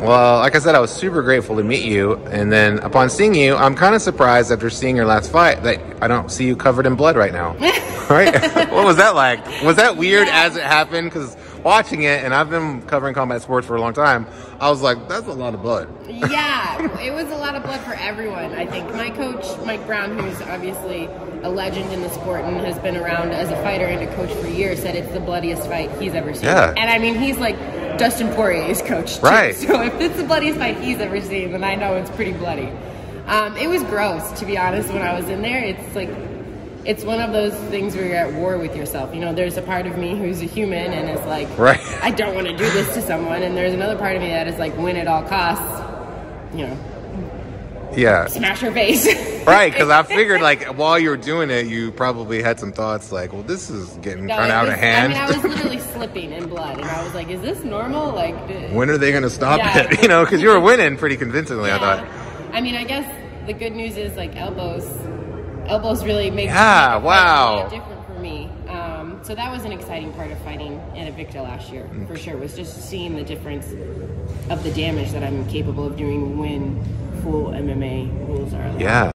Well, like I said, I was super grateful to meet you, and then upon seeing you, I'm kind of surprised after seeing your last fight that I don't see you covered in blood right now. right? what was that like? Was that weird Yeah. as it happened? Because watching it, and I've been covering combat sports for a long time, I was like, that's a lot of blood. yeah, it was a lot of blood for everyone. I think my coach, Mike Brown, who's obviously a legend in the sport and has been around as a fighter and a coach for years, said it's the bloodiest fight he's ever seen. Yeah. And I mean, he's like Dustin Poirier's coach, too. Right. So if it's the bloodiest fight he's ever seen, then I know it's pretty bloody. Um, it was gross, to be honest. When I was in there, it's like. It's one of those things where you're at war with yourself. You know, there's a part of me who's a human and is like, Right. I don't want to do this to someone, and there's another part of me that is like, win at all costs. You know, Yeah. smash her face. Right, because I figured like while you were doing it, you probably had some thoughts like, well, this is getting No, kind of out of hand. I mean, I was literally slipping in blood, and I was like, "Is this normal?" Like, when are they going to stop Yeah. it? You know, because you were winning pretty convincingly, I thought. I mean, I guess the good news is like elbows. Elbows really make Yeah, wow. really different for me. Um, so that was an exciting part of fighting in Invicta last year, Mm. for sure. Was just seeing the difference of the damage that I'm capable of doing when Yeah.